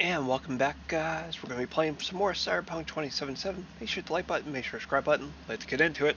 And welcome back guys, we're going to be playing some more Cyberpunk 2077. Make sure to like button, make sure to subscribe button, let's get into it.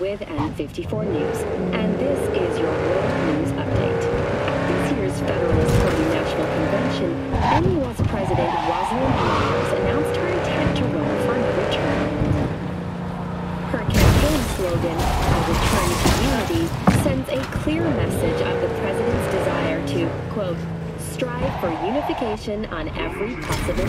With N54 News, and this is your World News Update. At this year's Federalist Party National Convention, NUS President Rosalind Myers announced her intent to run for another term. Her campaign slogan, A Return to Unity, sends a clear message of the president's desire to, quote, strive for unification on every possible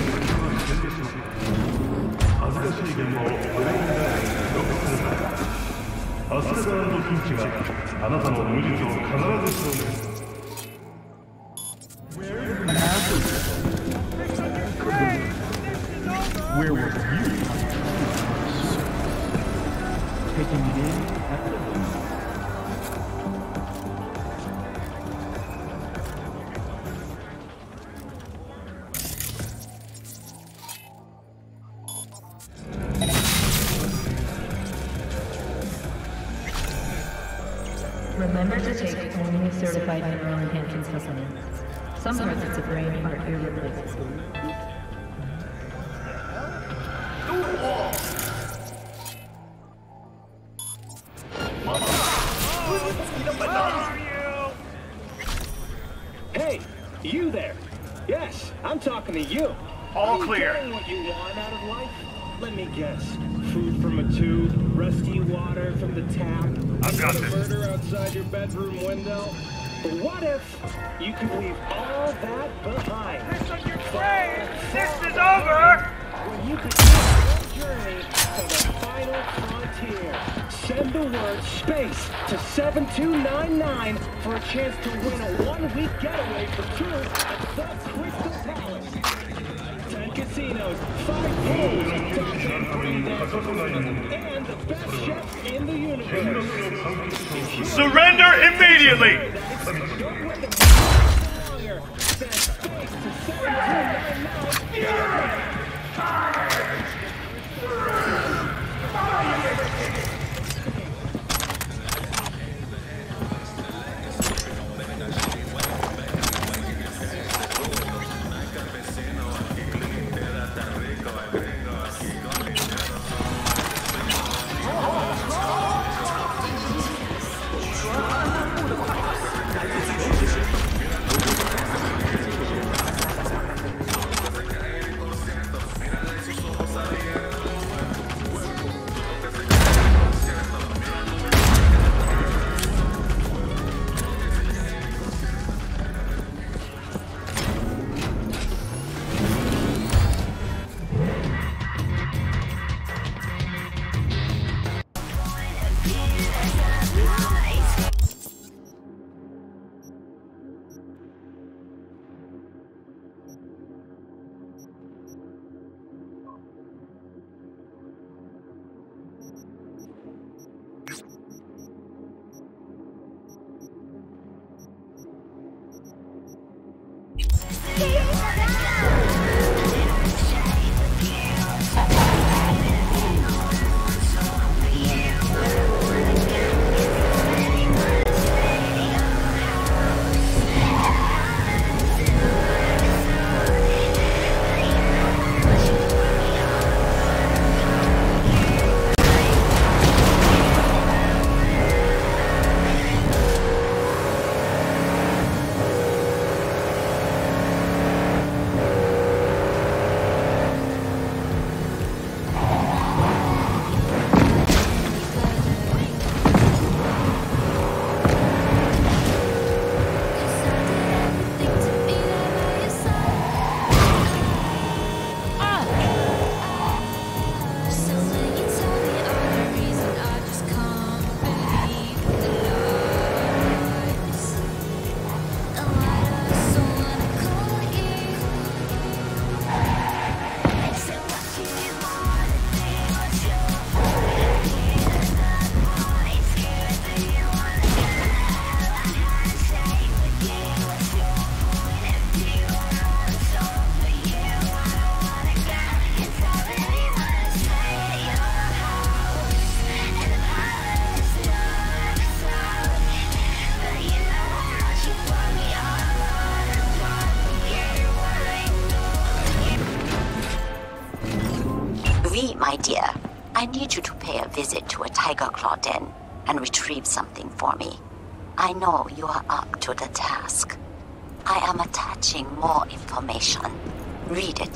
Remember to take only certified mineral enhancing supplements. Sometimes it's a brain, heart, ear replacement. Hey, you there? Yes, I'm talking to you. All Are you clear. what you want out of life? Let me guess. Food from a tube, rusty water from the tap. I've got this. Your bedroom window. What if you could leave all that behind? This on your grave! This is over! Well, you could take your journey to the final frontier. Send the word SPACE to 7299 for a chance to win a one-week getaway for two at the Crystal Palace. Ten casinos, five pools, Surrender immediately! Tiger claw den and retrieve something for me. I know you are up to the task. I am attaching more information. Read it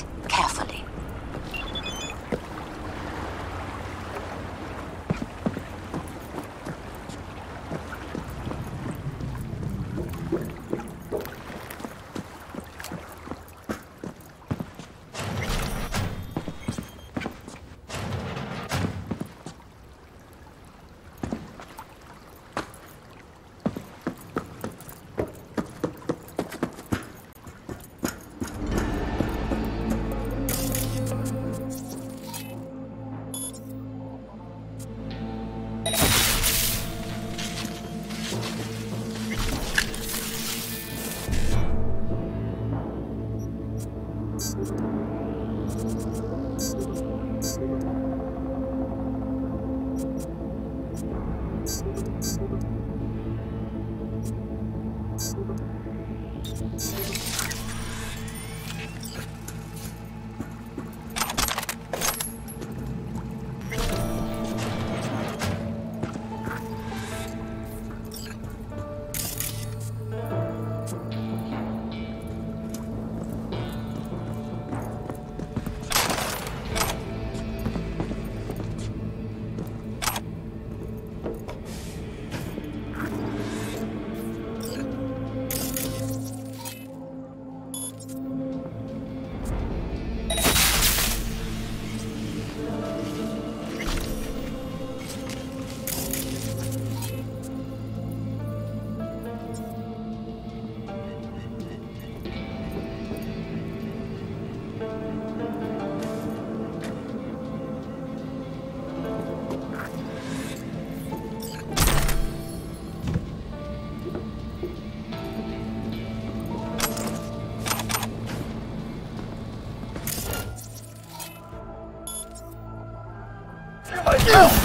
Hey,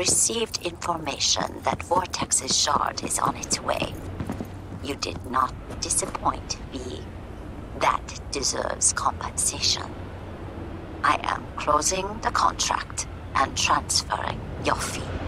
received information that Vortex's shard is on its way. You did not disappoint, V. That deserves compensation. I am closing the contract and transferring your fee.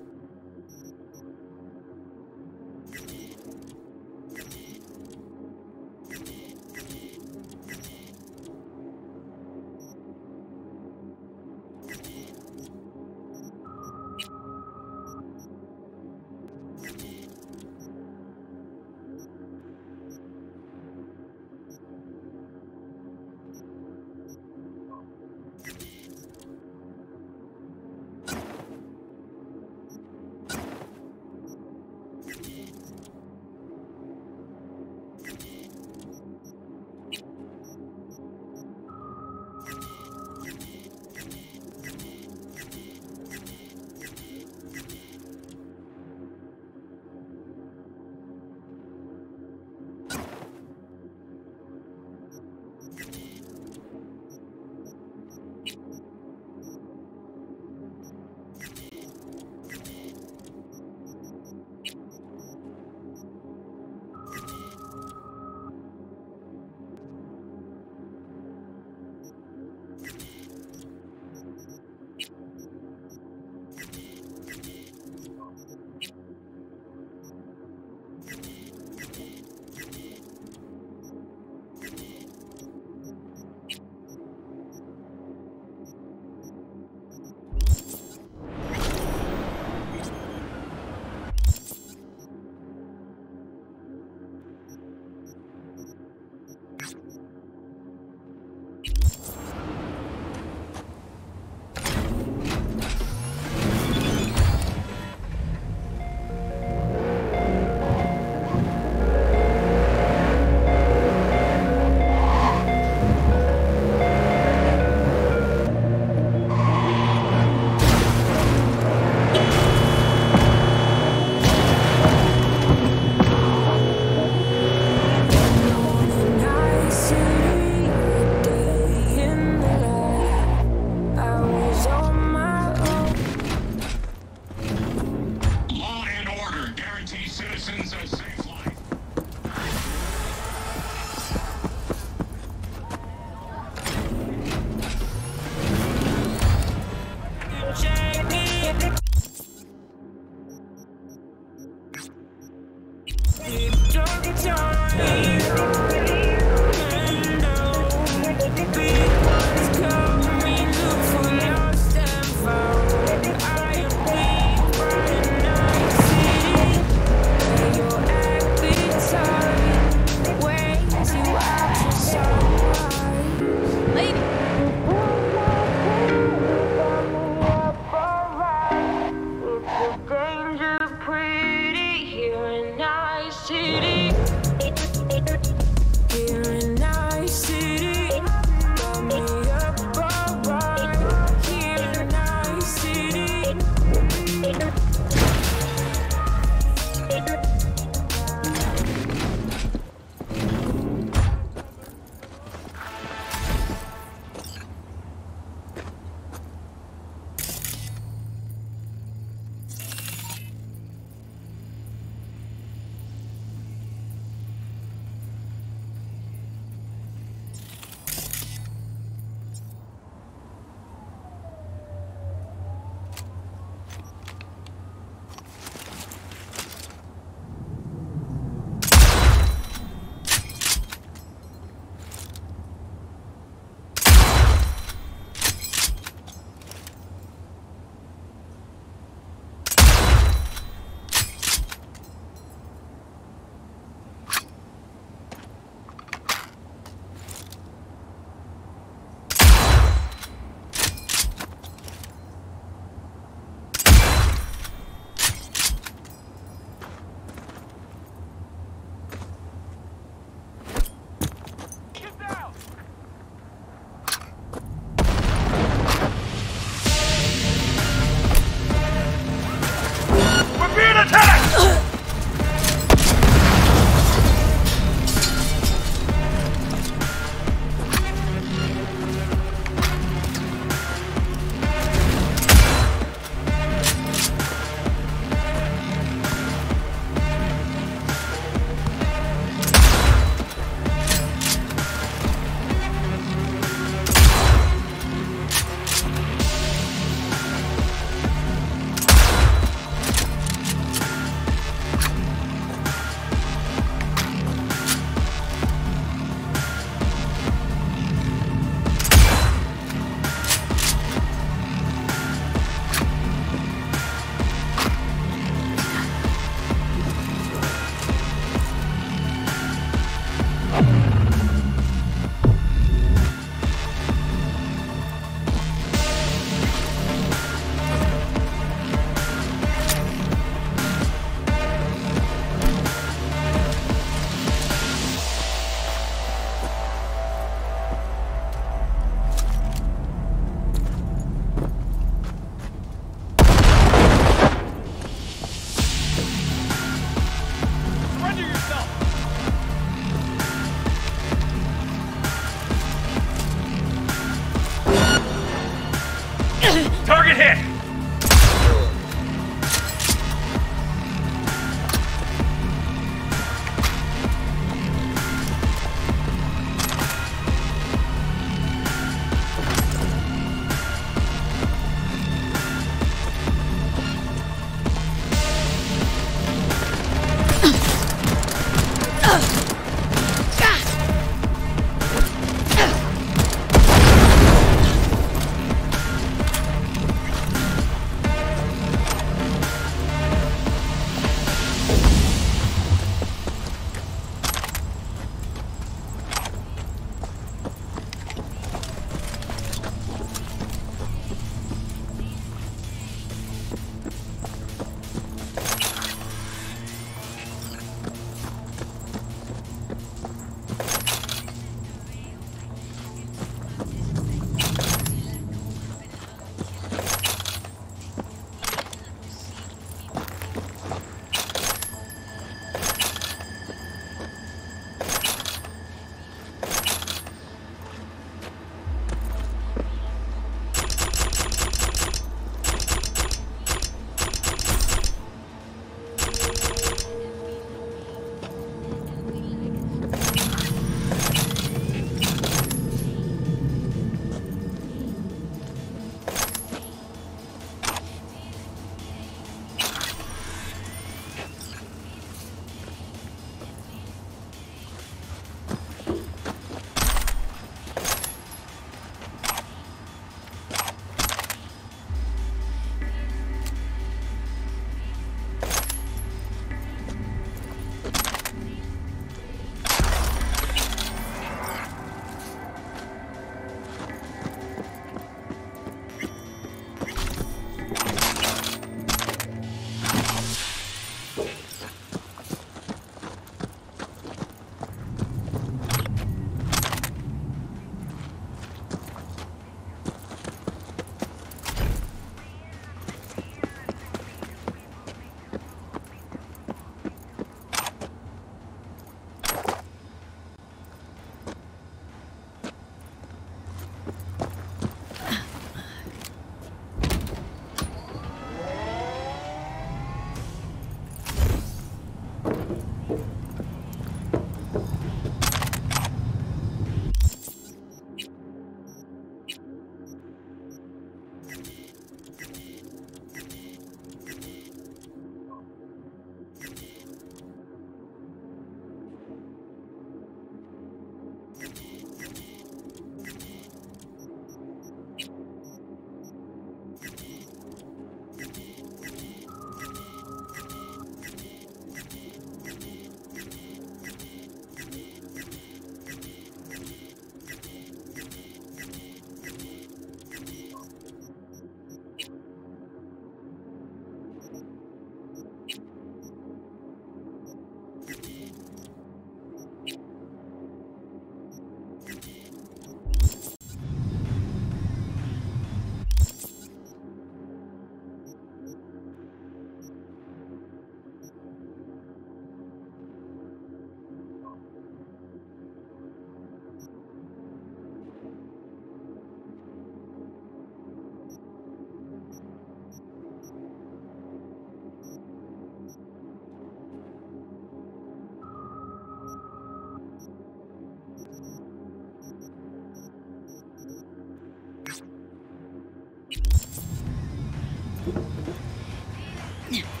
No,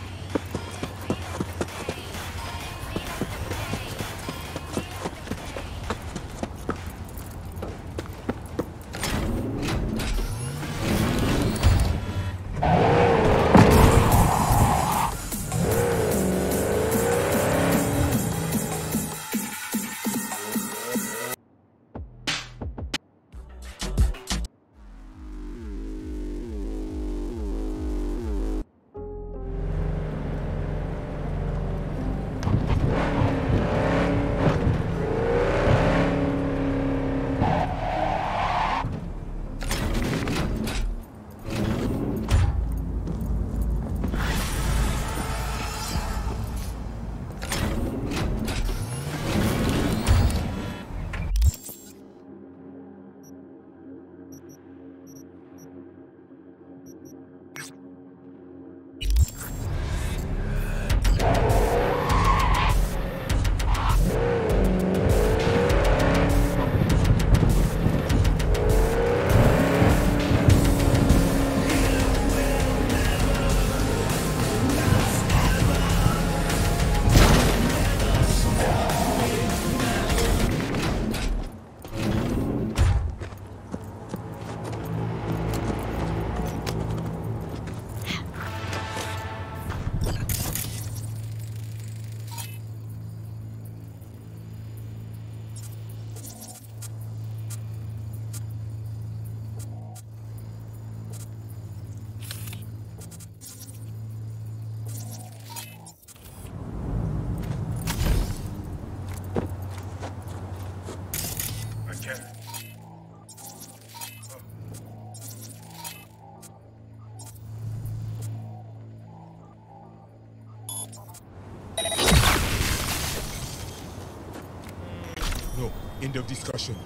discussion.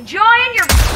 Enjoying your.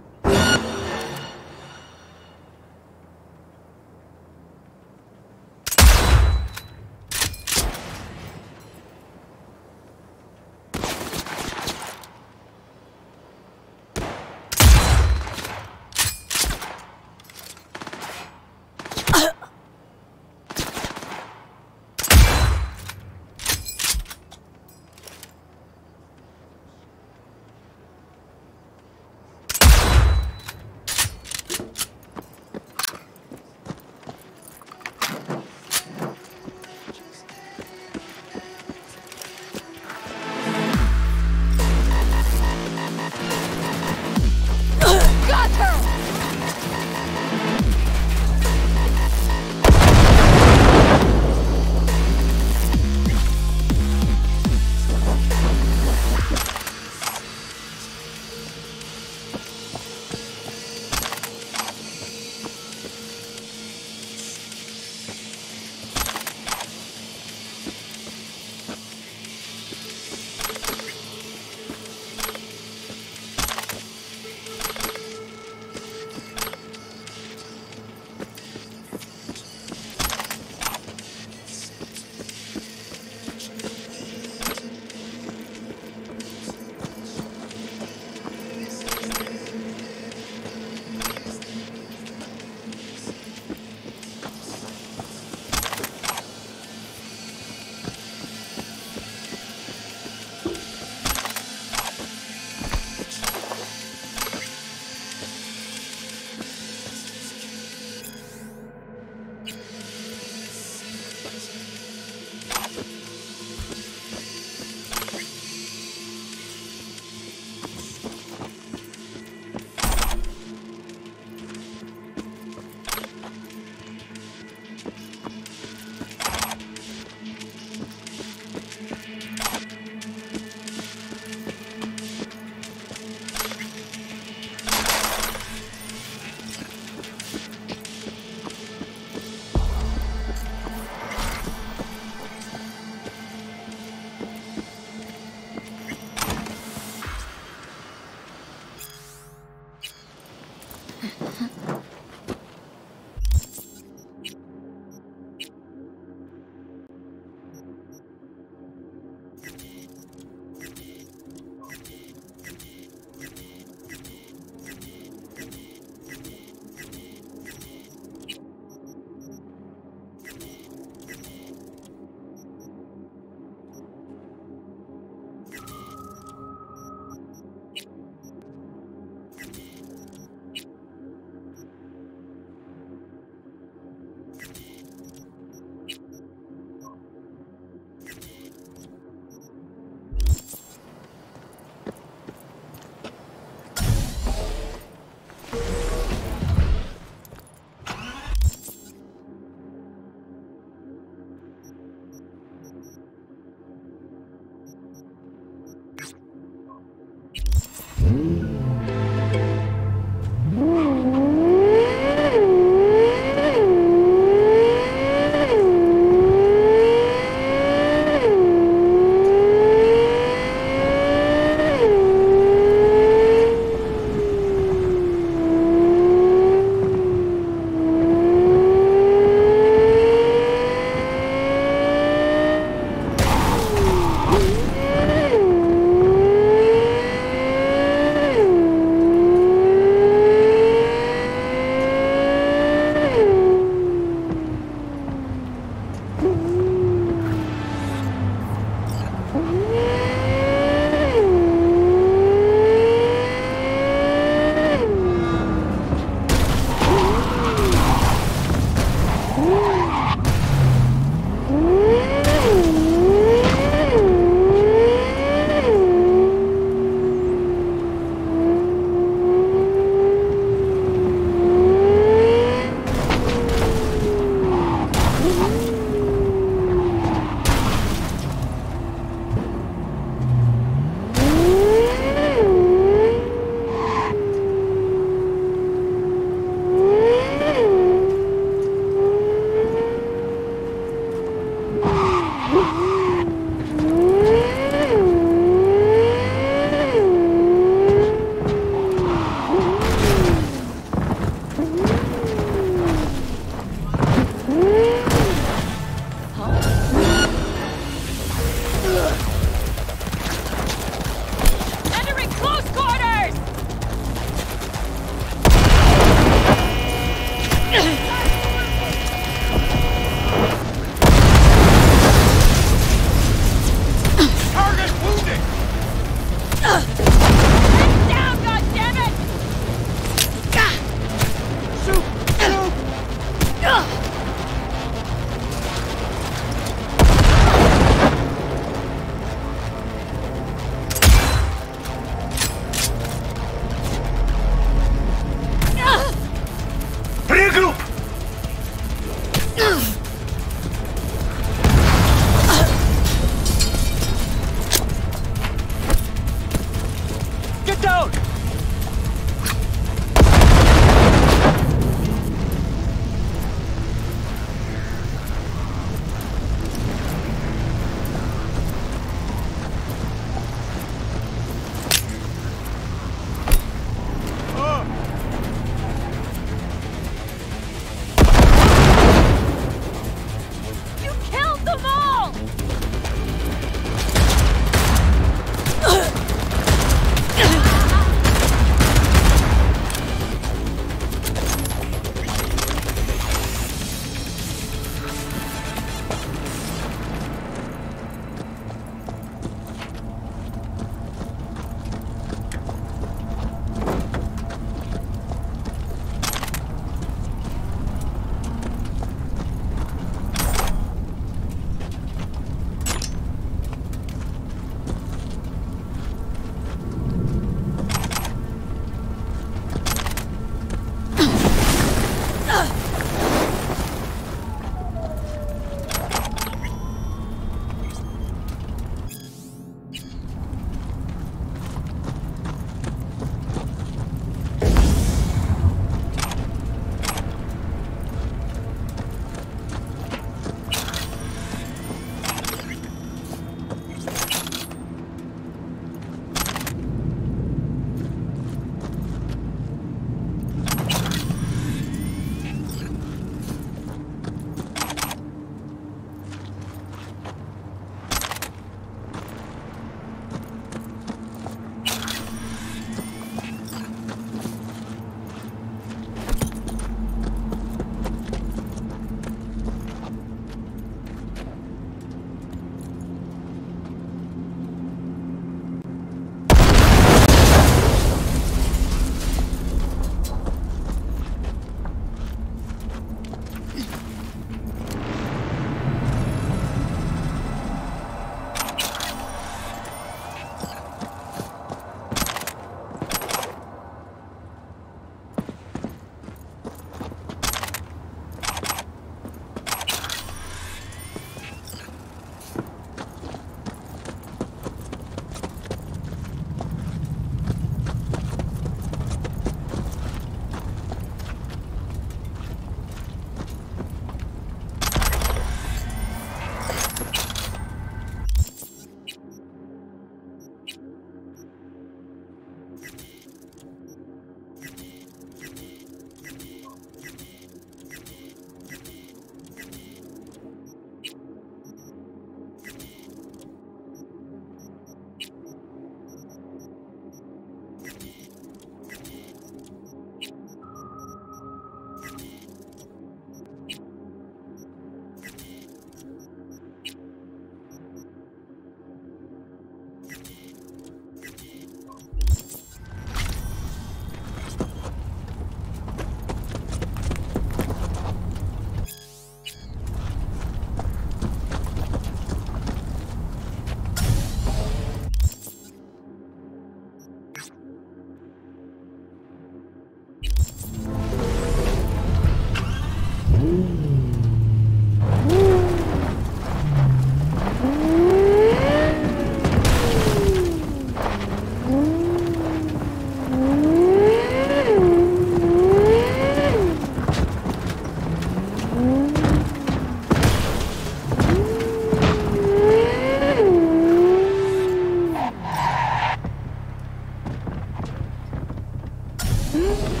Hmm?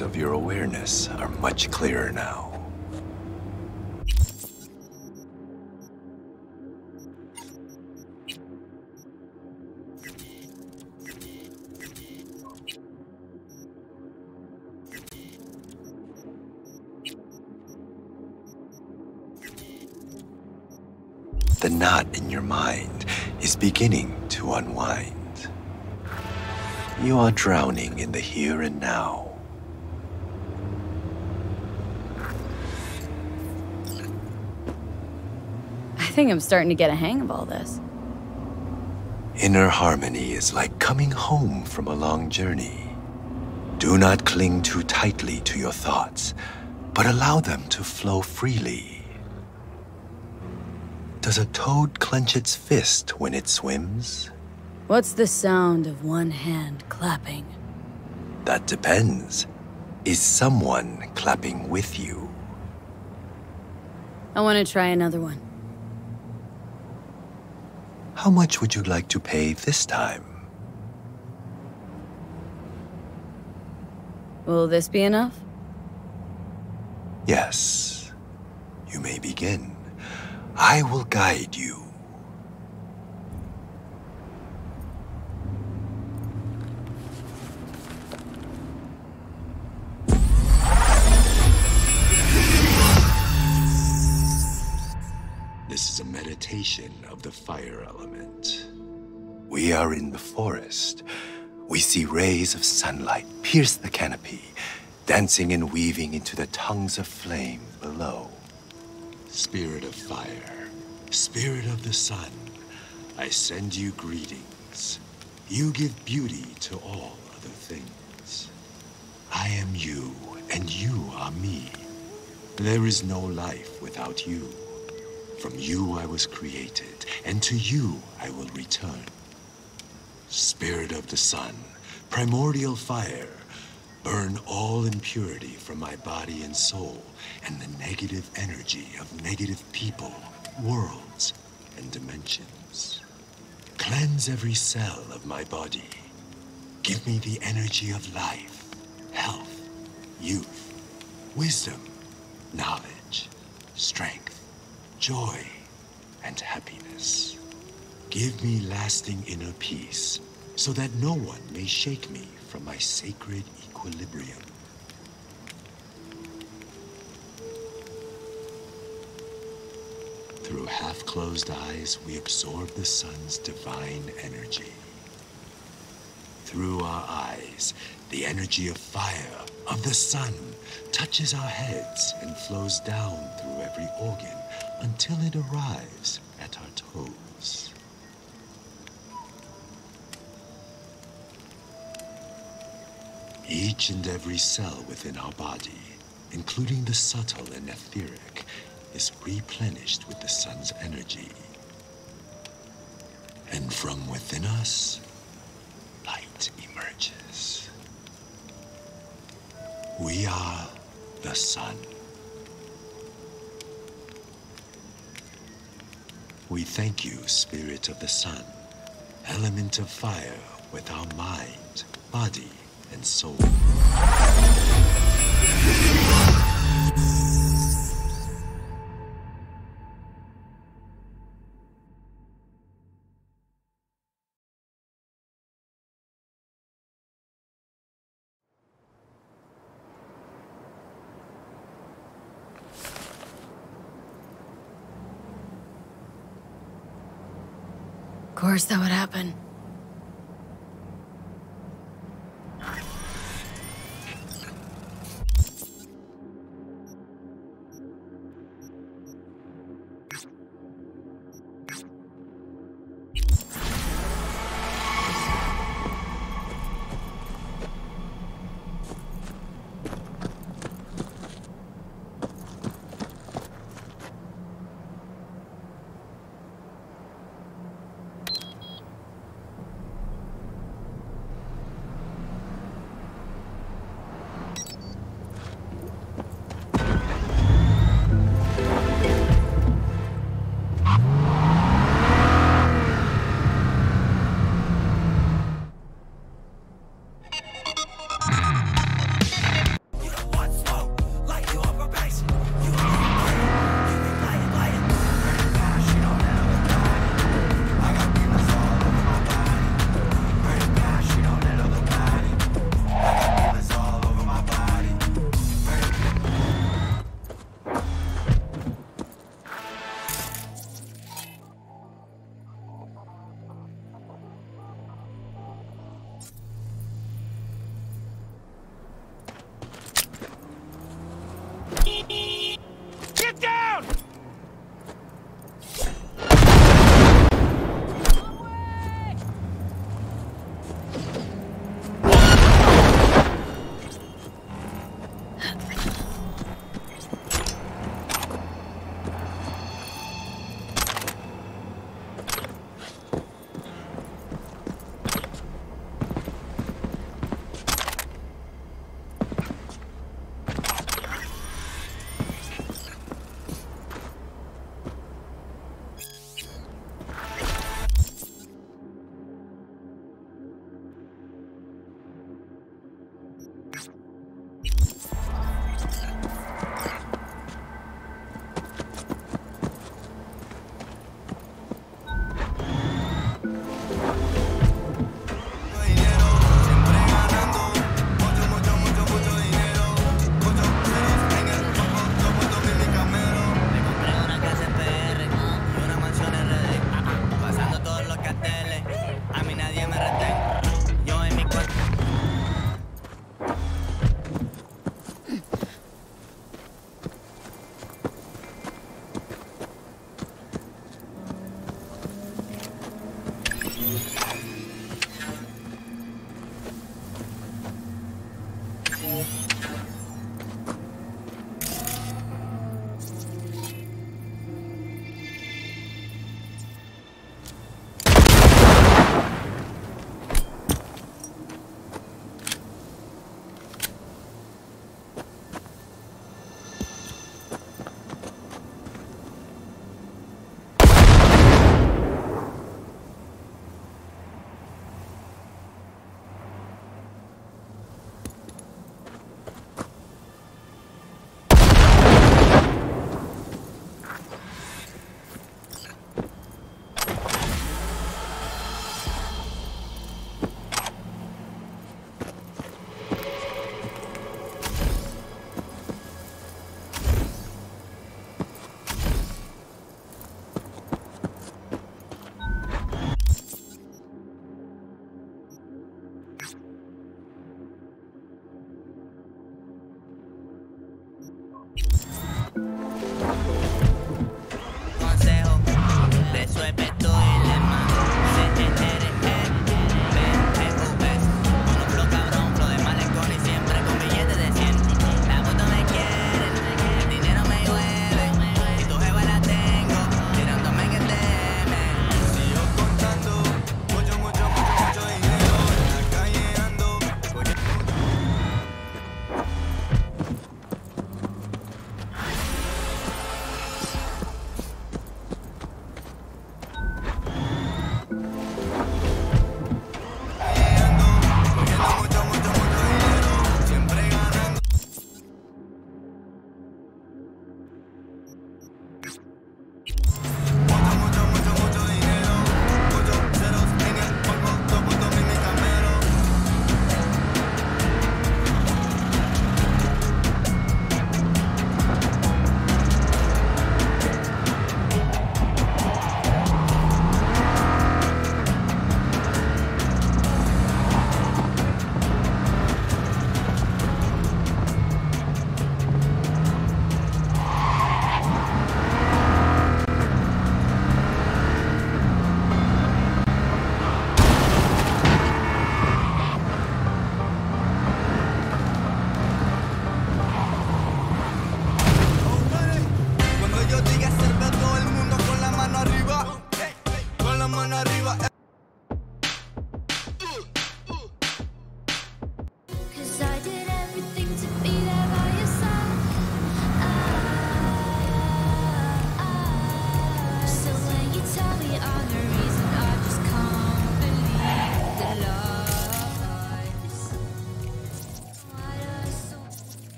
Of your awareness are much clearer now. The knot in your mind is beginning to unwind. You are drowning in the here and now. I think I'm starting to get a hang of all this. Inner harmony is like coming home from a long journey. Do not cling too tightly to your thoughts, but allow them to flow freely. Does a toad clench its fist when it swims? What's the sound of one hand clapping? That depends. Is someone clapping with you? I want to try another one. How much would you like to pay this time? Will this be enough? Yes. You may begin. I will guide you. Of the fire element. We are in the forest. We see rays of sunlight pierce the canopy, dancing and weaving into the tongues of flame below. Spirit of fire, spirit of the sun, I send you greetings. You give beauty to all other things. I am you, and you are me. There is no life without you. From you I was created, and to you I will return. Spirit of the sun, primordial fire, burn all impurity from my body and soul, and the negative energy of negative people, worlds, and dimensions. Cleanse every cell of my body. Give me the energy of life, health, youth, wisdom, knowledge, strength, joy, and happiness. Give me lasting inner peace so that no one may shake me from my sacred equilibrium. Through half-closed eyes, we absorb the sun's divine energy. Through our eyes, the energy of fire, of the sun, touches our heads and flows down through every organ until it arrives at our toes. Each and every cell within our body, including the subtle and etheric, is replenished with the sun's energy. And from within us, light emerges. We are the sun. We thank you, Spirit of the Sun, element of fire with our mind, body, and soul. Course that would happen.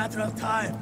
Matter of time.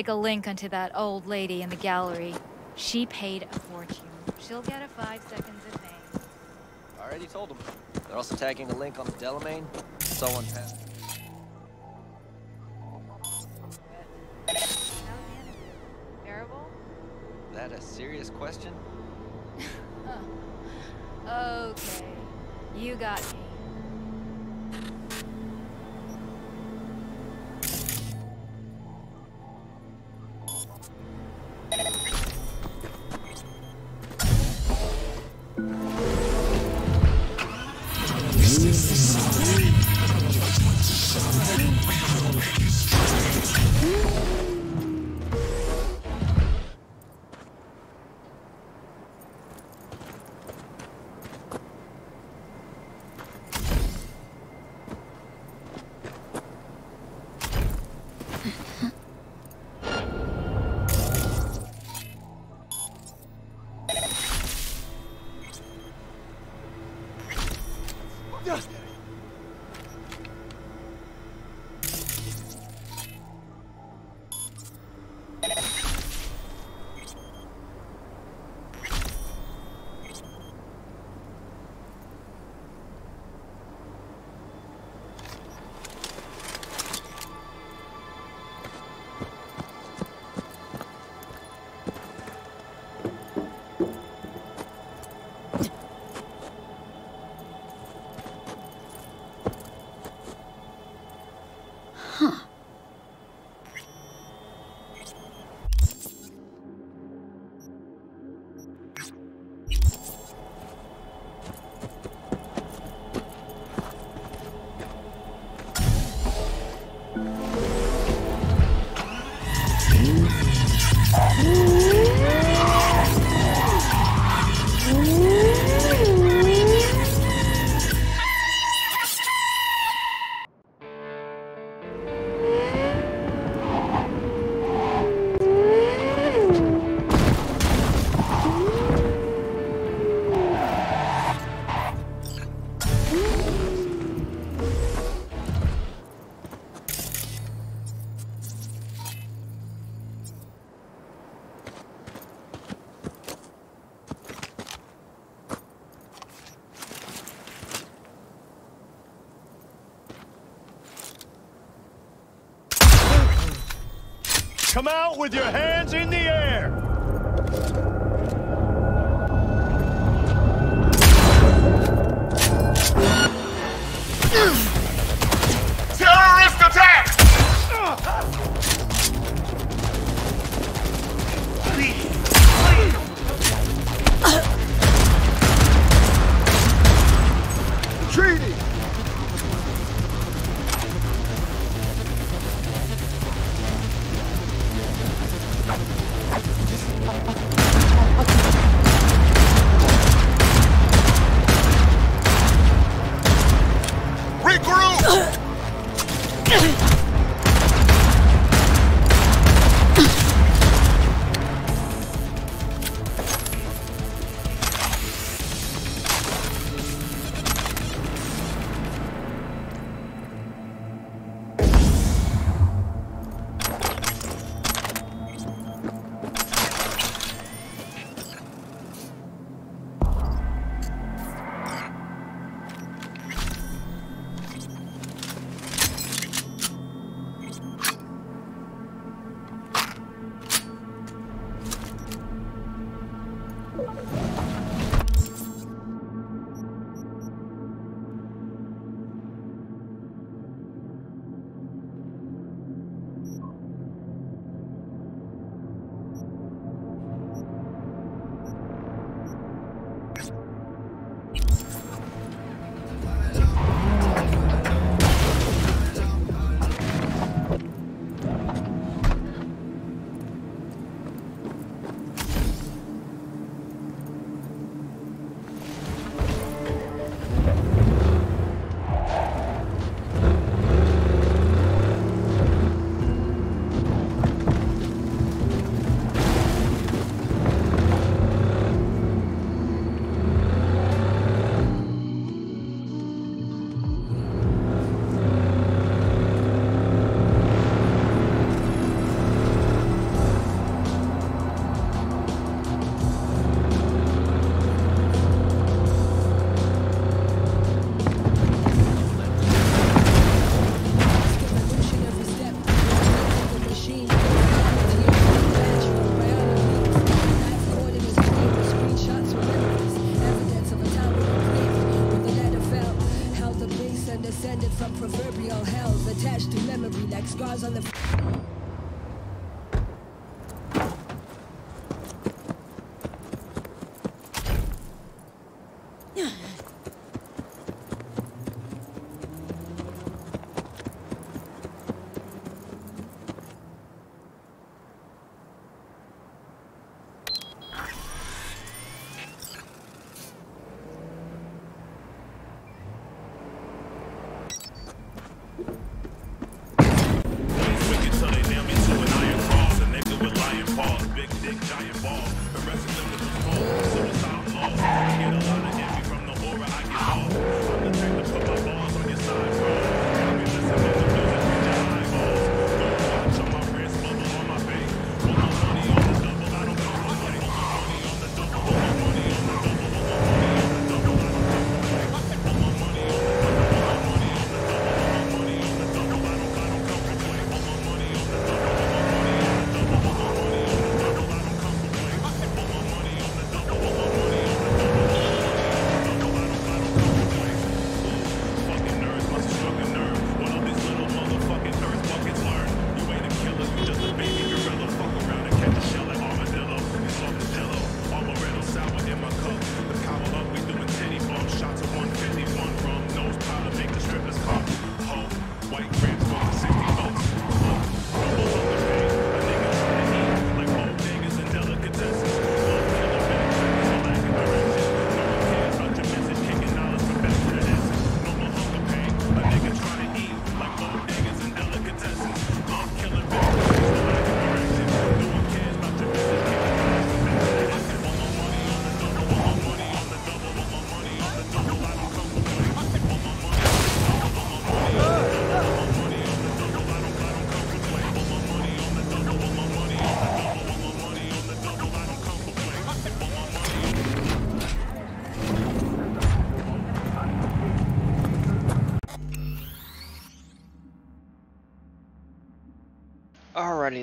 Stick a link onto that old lady in the gallery. She paid a fortune. She'll get a five seconds of fame. Already told them. They're also tagging a link on the Delamain. So on. Terrible? That a serious question? Okay. You got me. With your hands in the air!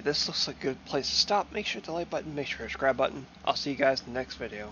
this looks like a good place to stop, make sure to like button, make sure to subscribe button. I'll see you guys in the next video.